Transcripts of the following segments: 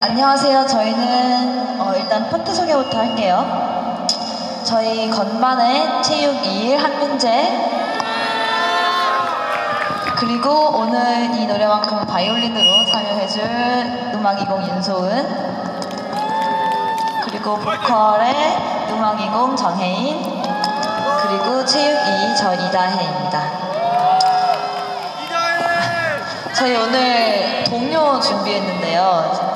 안녕하세요. 저희는 어, 일단 포트 소개부터 할게요. 저희 건반의 체육 2일 한민재 그리고 오늘 이 노래만큼 바이올린으로 참여해줄 음악이공 윤소은 그리고 보컬의 음악이공 정혜인 그리고 체육 2저 이다혜입니다. 저희 오늘 동요 준비했는데요.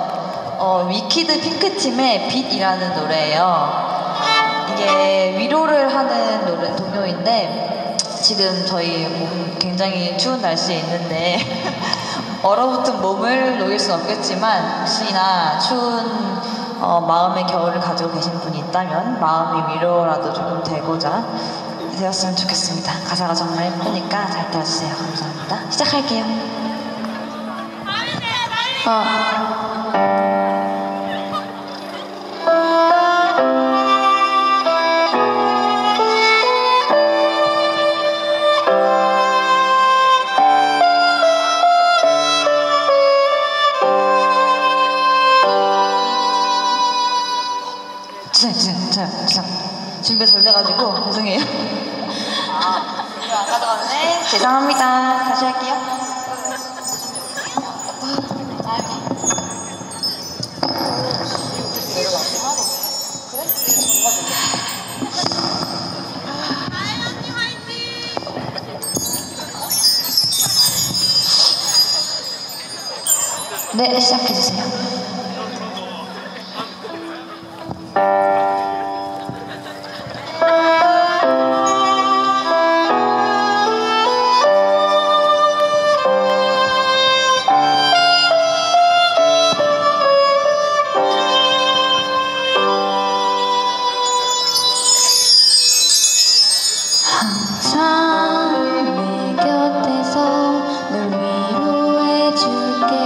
어, 위키드 핑크팀의 빛이라는 노래예요. 이게 위로를 하는 노래, 동요인데 지금 저희 몸 굉장히 추운 날씨에 있는데 얼어붙은 몸을 녹일 순 없겠지만 혹시나 추운 어, 마음의 겨울을 가지고 계신 분이 있다면 마음의 위로라도 조금 되고자 되었으면 좋겠습니다. 가사가 정말 예쁘니까 잘 들어주세요. 감사합니다. 시작할게요. 어. 주세요, 주세요. 준비가 덜 돼가지고 죄송해요. 아, 이거 안 가져가네. 죄송합니다. 다시 할게요. 네, 시작해주세요.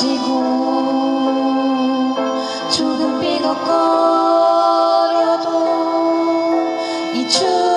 지고 조금 삐걱거려도 이 추.